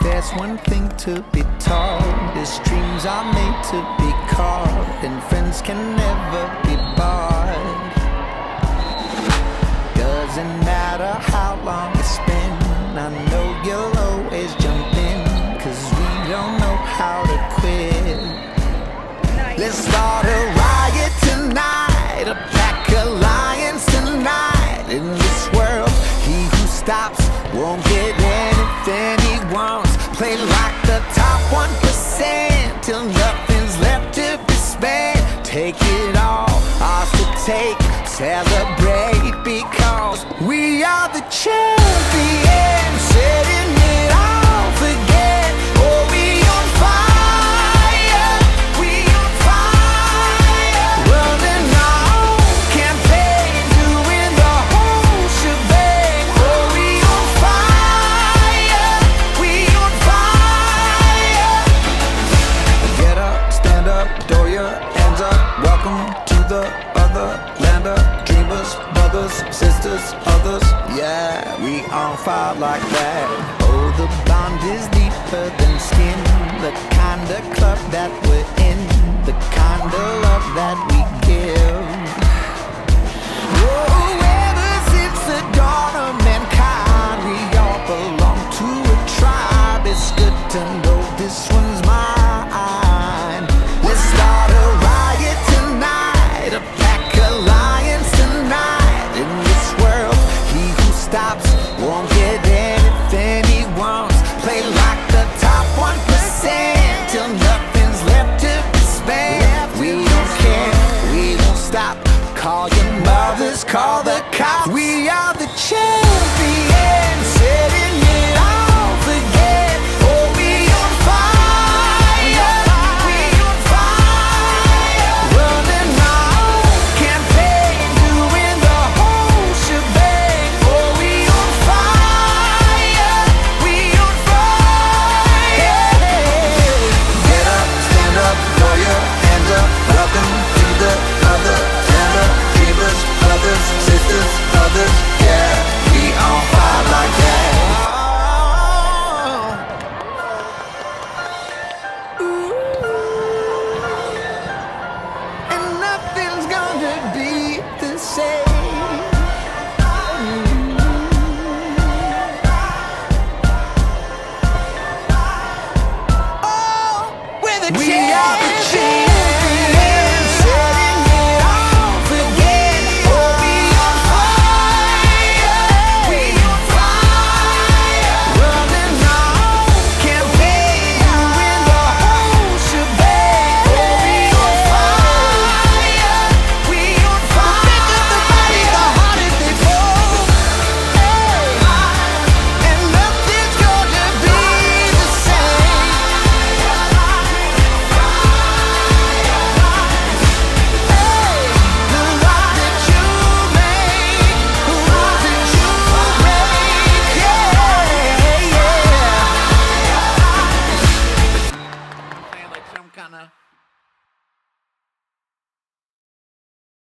that's one thing to be taught is dreams are made to be caught and friends can never be bought doesn't matter how long it's been I know you'll always jump in cause we don't know how to quit. Let's start a riot tonight a pack alliance tonight. In this world he who stops won't get anything play like the top 1% till nothing's left to be spent. Take it all ours to take celebrate because we are the champions Other land of dreamers, brothers, sisters, others. Yeah, we on fire like that. Oh, the bond is deeper than skin. The kind of club that we're in, stops won't get anything he wants. Play like the top one percent till nothing's left to be. We don't care, we won't stop. Call your mothers, call the cops. We